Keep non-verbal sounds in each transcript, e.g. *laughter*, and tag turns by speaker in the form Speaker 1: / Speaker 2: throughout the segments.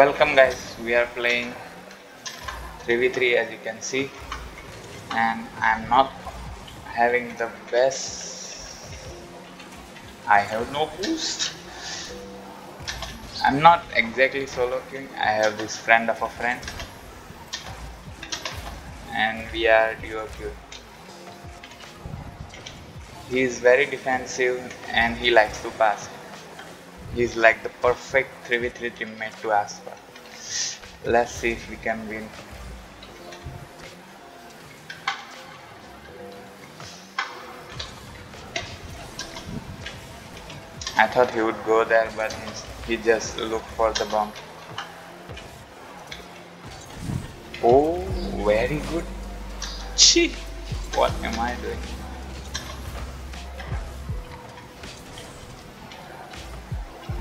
Speaker 1: welcome guys. We are playing 3v3 as you can see. And I'm not having the best I have no boost. I'm not exactly solo queuing. I have this friend of a friend. And we are duo queue he is very defensive and he likes to pass He's like the perfect 3v3 teammate to ask for. Let's see if we can win. I thought he would go there but he just looked for the bomb. Oh, very good. Chee, what am I doing?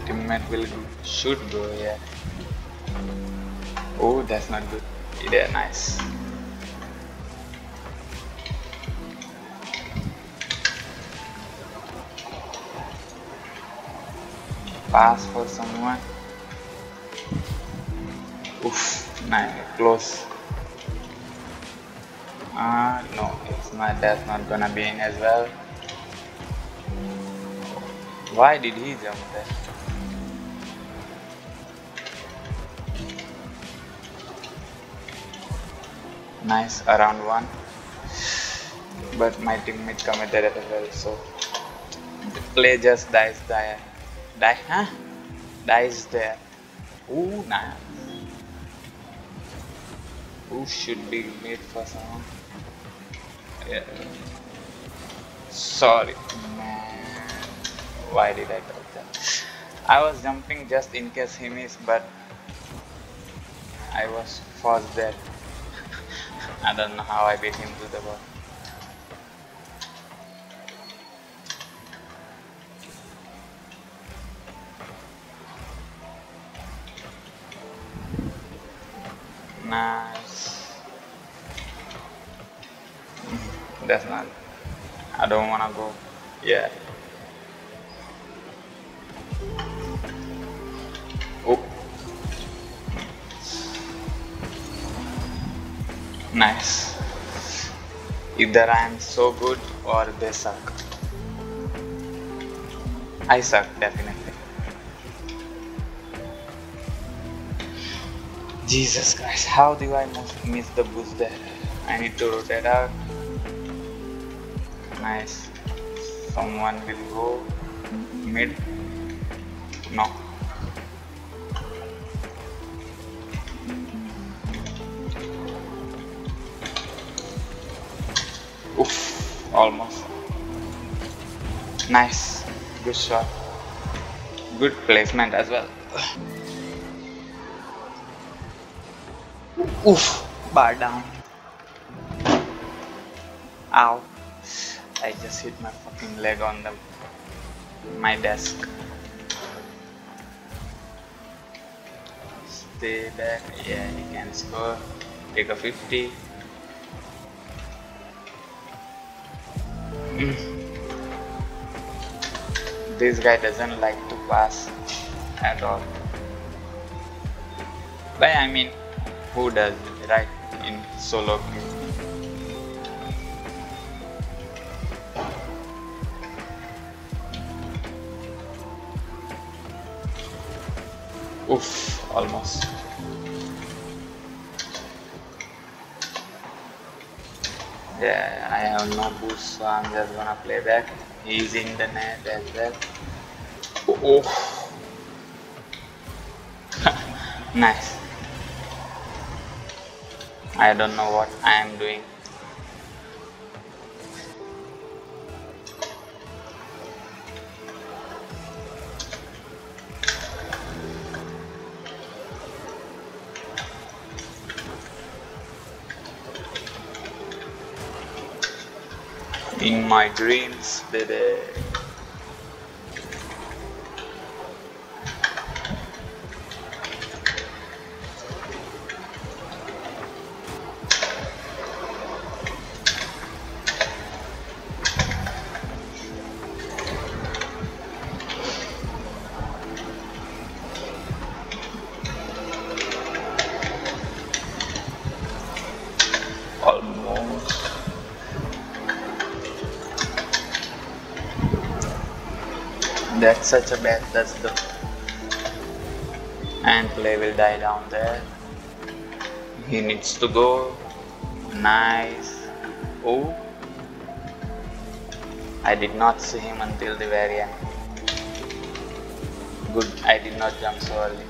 Speaker 1: Teammate will should go yeah. Oh that's not good. Yeah nice. Pass for someone. Oof nice close. Ah uh, no it's not that's not gonna be in as well. Why did he jump there nice around one. But my teammate committed as well so the play just dies there. Die huh? Dies there. Ooh nice. Who should be made for someone? Yeah. Sorry man. Why did I do that? I was jumping just in case he missed but I was forced there I don't know how I beat him to the ball. Nice. That's not. I don't wanna go. Yeah. Nice. Either I am so good or they suck. I suck, definitely. Jesus Christ, how do I miss the boost there? I need to rotate out. Nice. Someone will go mid. No. Almost. Nice. Good shot. Good placement as well. Oof. Bar down. Ow. I just hit my fucking leg on the my desk. Stay back. Yeah he can score. Take a 50 this guy doesn't like to pass at all but I mean who does right in solo queue Oof, almost. Yeah, I have no boost, so I'm just gonna play back. He's in the net as well. Oh, oh. *laughs* nice. I don't know what I am doing. In my dreams, baby. That's such a bad touch though. And play will die down there. He needs to go. Nice. Oh. I did not see him until the very end. Good, I did not jump so early.